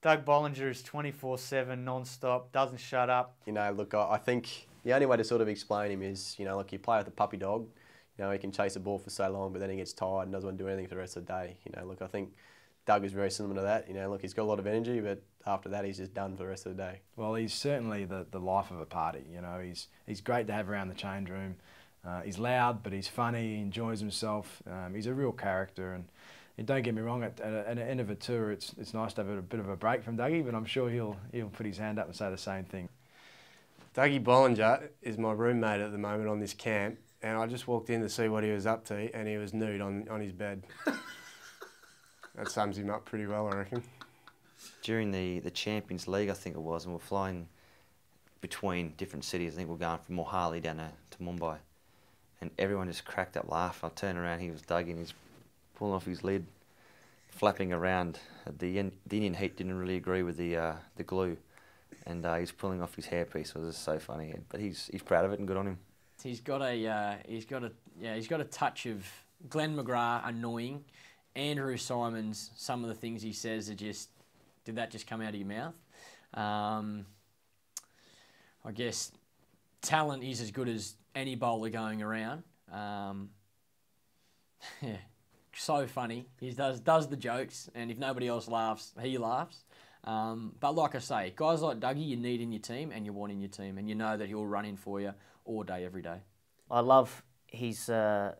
Doug Bollinger is 24-7, non-stop, doesn't shut up. You know, look, I think the only way to sort of explain him is, you know, like you play with a puppy dog, you know, he can chase a ball for so long, but then he gets tired and doesn't want to do anything for the rest of the day. You know, look, I think Doug is very similar to that. You know, look, he's got a lot of energy, but after that, he's just done for the rest of the day. Well, he's certainly the, the life of a party. You know, he's he's great to have around the change room. Uh, he's loud, but he's funny. He enjoys himself. Um, he's a real character, and, and don't get me wrong. At, at, at, the end of a tour, it's it's nice to have a bit of a break from Dougie, but I'm sure he'll he'll put his hand up and say the same thing. Dougie Bollinger is my roommate at the moment on this camp, and I just walked in to see what he was up to, and he was nude on on his bed. that sums him up pretty well, I reckon. During the the Champions League, I think it was, and we're flying between different cities. I think we're going from Mohali down to, to Mumbai and everyone just cracked up laughing. I turned around, he was digging, he's pulling off his lid, flapping around. The, the Indian heat didn't really agree with the uh, the glue, and uh, he's pulling off his hairpiece. It was just so funny, but he's he's proud of it and good on him. He's got a uh, he's got a yeah he's got a touch of Glenn McGrath annoying. Andrew Symonds. some of the things he says are just did that just come out of your mouth? Um, I guess talent is as good as any bowler going around. Um, yeah, so funny. He does does the jokes, and if nobody else laughs, he laughs. Um, but like I say, guys like Dougie, you need in your team, and you want in your team, and you know that he'll run in for you all day, every day. I love his uh,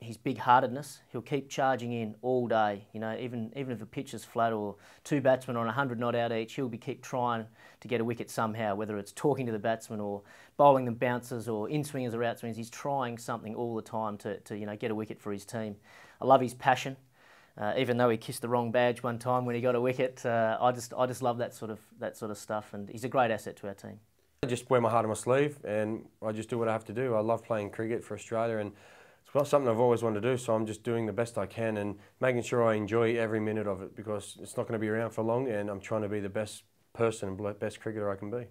his big heartedness. He'll keep charging in all day. You know, even even if the pitch is flat or two batsmen on 100 not out each, he'll be keep trying to get a wicket somehow, whether it's talking to the batsman or bowling them bounces or in swingers or out swingers. He's trying something all the time to, to you know get a wicket for his team. I love his passion. Uh, even though he kissed the wrong badge one time when he got a wicket, uh, I just I just love that sort of that sort of stuff, and he's a great asset to our team. I just wear my heart on my sleeve, and I just do what I have to do. I love playing cricket for Australia, and it's something I've always wanted to do, so I'm just doing the best I can and making sure I enjoy every minute of it because it's not going to be around for long and I'm trying to be the best person and best cricketer I can be.